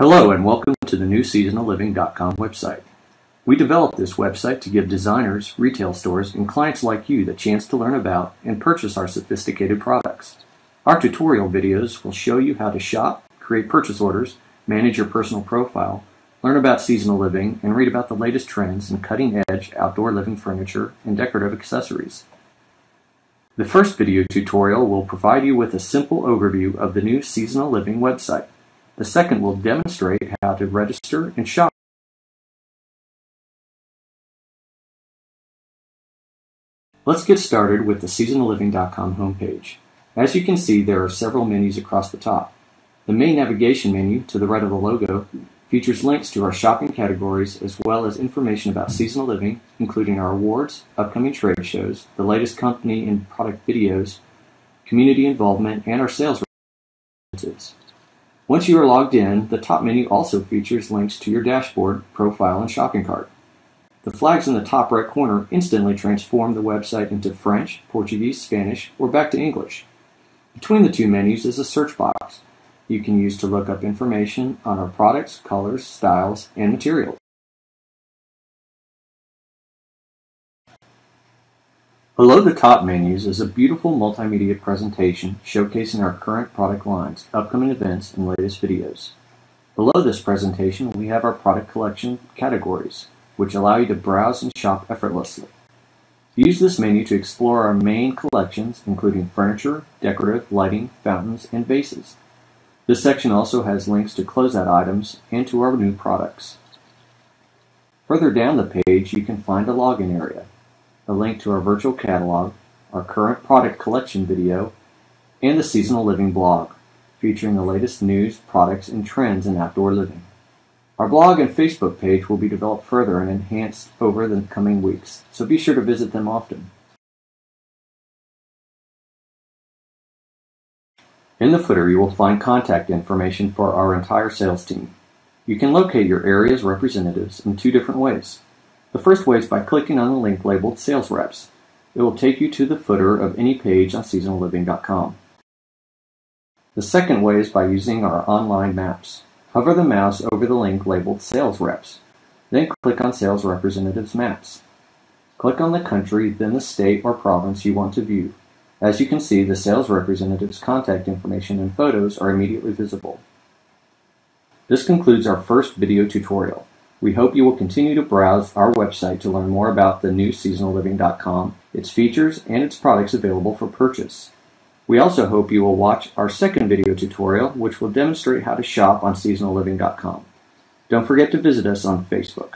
Hello and welcome to the new seasonalliving.com website. We developed this website to give designers, retail stores, and clients like you the chance to learn about and purchase our sophisticated products. Our tutorial videos will show you how to shop, create purchase orders, manage your personal profile, learn about seasonal living, and read about the latest trends in cutting edge outdoor living furniture and decorative accessories. The first video tutorial will provide you with a simple overview of the new Seasonal Living website. The second will demonstrate how to register and shop. Let's get started with the seasonalliving.com homepage. As you can see, there are several menus across the top. The main navigation menu to the right of the logo features links to our shopping categories as well as information about seasonal living, including our awards, upcoming trade shows, the latest company and product videos, community involvement, and our sales representatives. Once you are logged in, the top menu also features links to your dashboard, profile, and shopping cart. The flags in the top right corner instantly transform the website into French, Portuguese, Spanish, or back to English. Between the two menus is a search box you can use to look up information on our products, colors, styles, and materials. Below the top menus is a beautiful multimedia presentation showcasing our current product lines, upcoming events, and latest videos. Below this presentation, we have our product collection categories, which allow you to browse and shop effortlessly. Use this menu to explore our main collections, including furniture, decorative, lighting, fountains, and vases. This section also has links to closeout items and to our new products. Further down the page, you can find a login area a link to our virtual catalog, our current product collection video, and the Seasonal Living blog, featuring the latest news, products, and trends in outdoor living. Our blog and Facebook page will be developed further and enhanced over the coming weeks, so be sure to visit them often. In the footer, you will find contact information for our entire sales team. You can locate your area's representatives in two different ways. The first way is by clicking on the link labeled Sales Reps. It will take you to the footer of any page on seasonalliving.com. The second way is by using our online maps. Hover the mouse over the link labeled Sales Reps. Then click on Sales Representatives Maps. Click on the country, then the state or province you want to view. As you can see, the sales representative's contact information and photos are immediately visible. This concludes our first video tutorial. We hope you will continue to browse our website to learn more about the new seasonalliving.com, its features, and its products available for purchase. We also hope you will watch our second video tutorial, which will demonstrate how to shop on seasonalliving.com. Don't forget to visit us on Facebook.